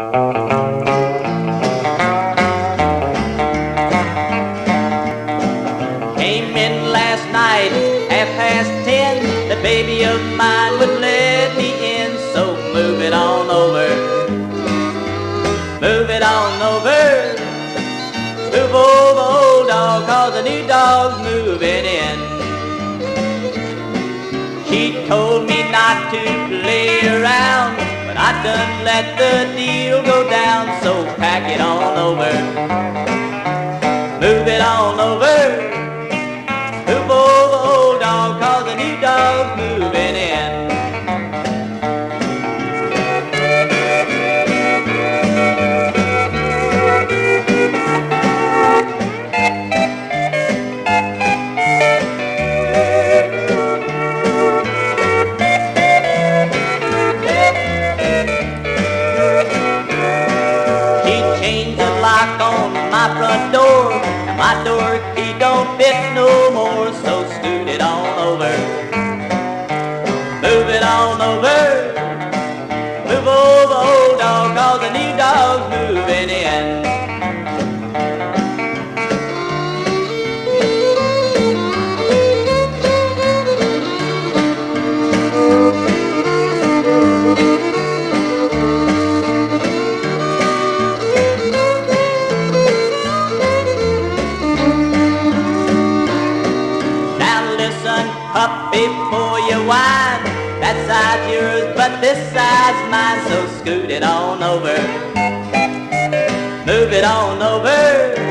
Came in last night, half past ten. The baby of mine would let me in, so move it on over. Move it on over. Move over, old dog, cause the new dog's moving in. She told me not to done let the deal go down, so pack it on over. Move it on over. Move over, old dog, cause the new dog's moving front door, my door key don't fit no more, so scoot it on over. Move it on over. Listen up before you whine. That side's yours, but this side's mine, so scoot it on over. Move it on over.